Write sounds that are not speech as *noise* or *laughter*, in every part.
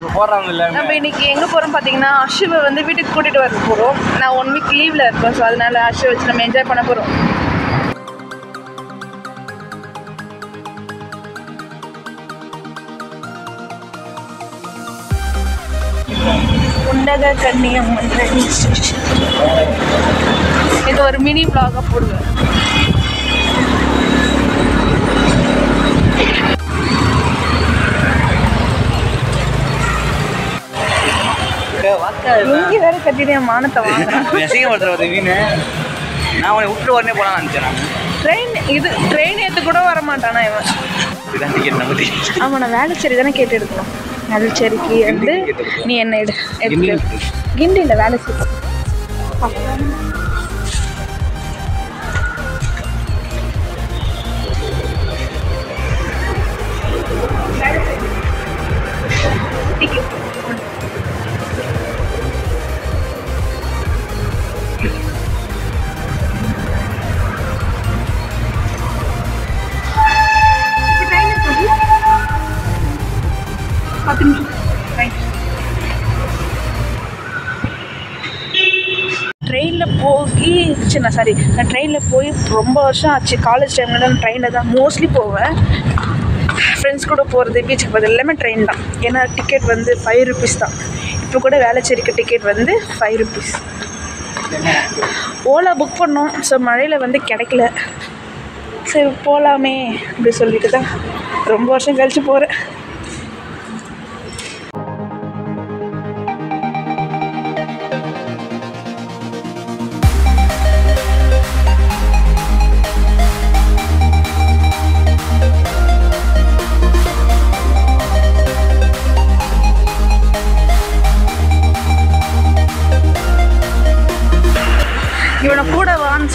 நம்ம இன்னைக்கு எங்கே போகிறோம் பார்த்தீங்கன்னா அஷுவை வந்து வீட்டுக்கு கூட்டிகிட்டு வர போகிறோம் நான் ஒன் வீக் லீவில் இருக்கேன் ஸோ அதனால அஷுவை வச்சு நம்ம என்ஜாய் பண்ண போகிறோம் குண்டக கண்ணியம் இது ஒரு மினி vlog-ஆ போடுவேன். இங்கே வேற கட்டிட்டு மானத்தை வாங்குறேன். *laughs* அசிங்கப்படுத்துற மீன் நான் உன்னை விட்டு உடனே போலாம்னு நினச்சேன் நான். ட்ரெயின் இது ட்ரெயின் ஏற்று கூட வர மாட்டானா இவன்? இதுதான் டிக்கெட் நம்ம ஆமாம் நான் வேலைச்சேரி தானே கேட்டு எடுக்கணும். வேலைச்சேரிக்கு வந்து நீ என்ன எடு கிண்டி இல்லை வேலைச்சேரி பத்து சரி நான் சாரி நான் ட்ரெயினில் போய் ரொம்ப வருஷம் ஆச்சு. காலேஜ் டைமில் நான் ட்ரெயினில் தான் மோஸ்ட்லி போவேன். ஃப்ரெண்ட்ஸ் கூட போகிறது பீச்சுக்கு போகிறது எல்லாமே ட்ரெயின் தான். ஏன்னா டிக்கெட் வந்து ஃபைவ் ருபீஸ் தான். இப்போ கூட வேலைச்சேரிக்கு டிக்கெட் வந்து ஃபைவ் ருபீஸ் ஓலா புக் பண்ணோம். ஸோ மழையில் வந்து கிடைக்கல. சரி போகலாமே அப்படி சொல்லிட்டு தான் ரொம்ப வருஷம் கழித்து போகிறேன்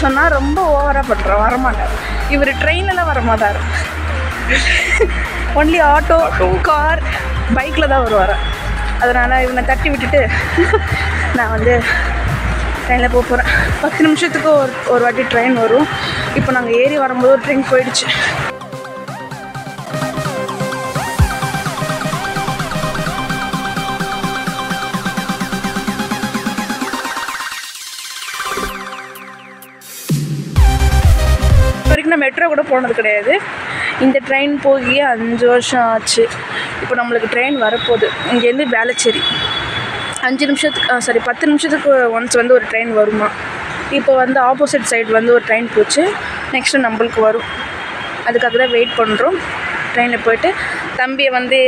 சொன்னால் ரொம்ப ஓவராக பண்ணுறான் வரமாட்டார். இவர் ட்ரெயின்லலாம் வரமாட்டார். ஒன்லி ஆட்டோ கார் பைக்கில் தான் வருவார். அதனால் இவனை தட்டி விட்டுட்டு நான் வந்து ட்ரெயினில் போக போகிறேன் பத்து நிமிஷத்துக்கு ஒரு ஒரு வாட்டி ட்ரெயின் வரும். இப்போ நாங்கள் ஏறி வரும்போது ஒரு ட்ரெயின் போயிடுச்சு. வரைக்கும் நான் மெட்ரோ கூட போனது கிடையாது. இந்த ட்ரெயின் போய் அஞ்சு வருஷம் ஆச்சு. இப்போ நம்மளுக்கு ட்ரெயின் வரப்போகுது. இங்கேருந்து வேளச்சேரி. அஞ்சு நிமிஷத்துக்கு சாரி பத்து நிமிஷத்துக்கு ஒன்ஸ் வந்து ஒரு ட்ரெயின் வருமா? இப்போ வந்து ஆப்போசிட் சைடு வந்து ஒரு ட்ரெயின் போச்சு. நெக்ஸ்ட்டு நம்மளுக்கு வரும். அதுக்காக தான் வெயிட் பண்ணுறோம் ட்ரெயினில் போயிட்டு தம்பியை வந்து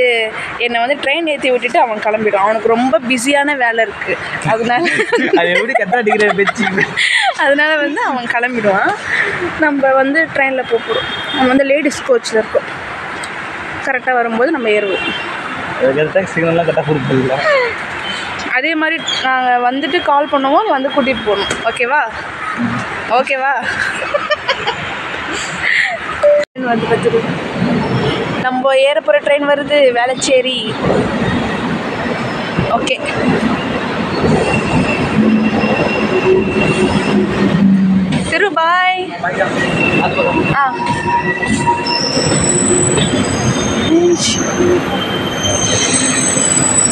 என்னை வந்து ட்ரெயின் ஏற்றி விட்டுட்டு அவன் கிளம்பிடும். அவனுக்கு ரொம்ப பிஸியான வேலை இருக்குது அதனால *laughs* அதனால வந்து அவன் கிளம்பிடுவான். நம்ம வந்து ட்ரெயினில் போக போகிறோம் நம்ம வந்து லேடிஸ் கோச்சில் இருக்கோம். கரெக்டாக வரும்போது நம்ம ஏறுவோம். அதே மாதிரி நாங்கள் வந்துட்டு கால் பண்ணுவோம் வந்து கூட்டிகிட்டு போகணும். ஓகேவா ஓகேவா *laughs* வந்து பார்த்துரு நம்ம ஏற போகிற ட்ரெயின் வருது வேளச்சேரி. ஓகே திரு பாய் ஆ.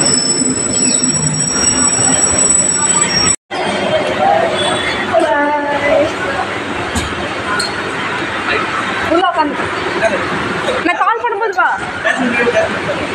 உள்ள video definitely.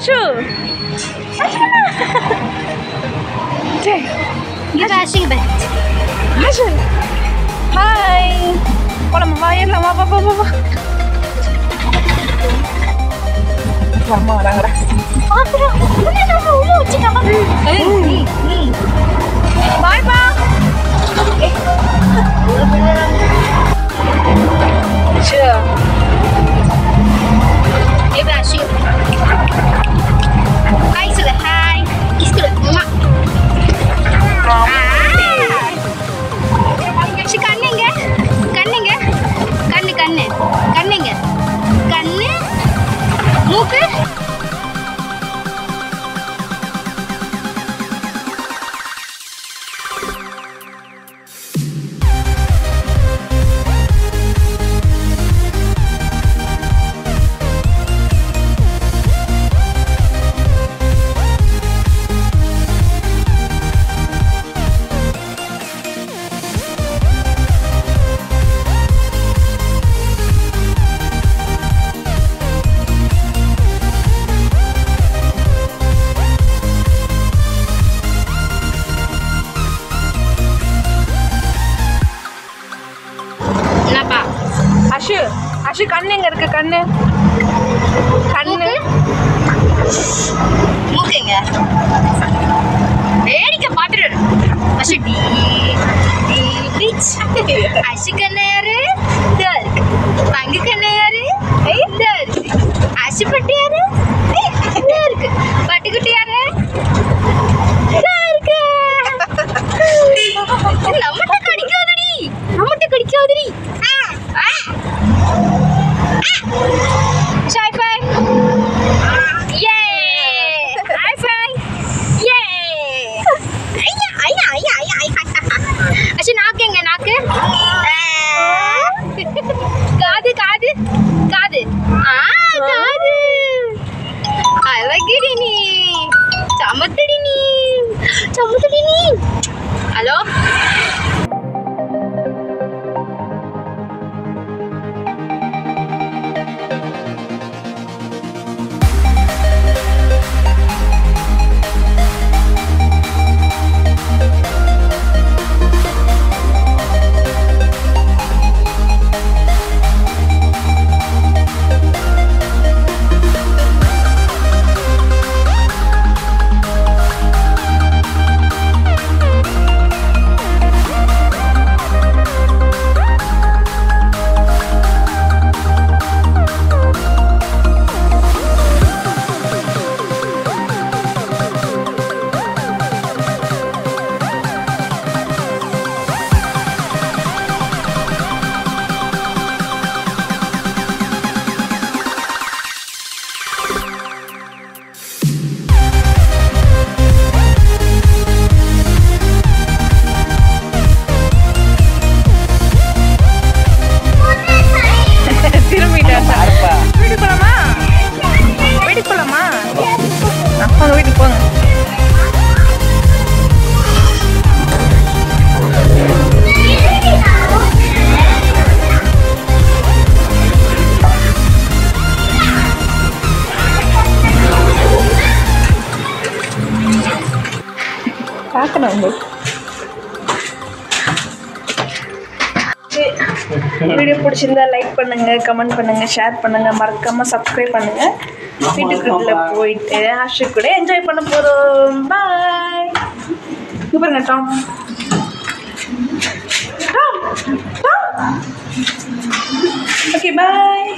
处。啊天哪！*laughs* 对，你开心呗。开始。嗨，我的妈妈呀！妈妈妈妈妈。来嘛，来来。啊不要，不要让我摸，这个吗？哎，你你。来吧。去、okay.。你把信。拜拜。கண்ணு. கண்ணு. மூக்குங்க. வேடிக்கை பார்த்துட்டு அஷு டி டி பார்க்கணும் உங்களுக்கு. வீடியோ பிடிச்சிருந்தா லைக் பண்ணுங்க கமெண்ட் பண்ணுங்க ஷேர் பண்ணுங்க மறக்காம சப்ஸ்கிரைப் பண்ணுங்க. வீட்டுக்குள்ள போயிட்டு ஹர்ஷு கூட என்ஜாய் பண்ண போறோம். பாய் சூப்பர் பாருங்க டாம் டாம் டாம் ஓகே பாய்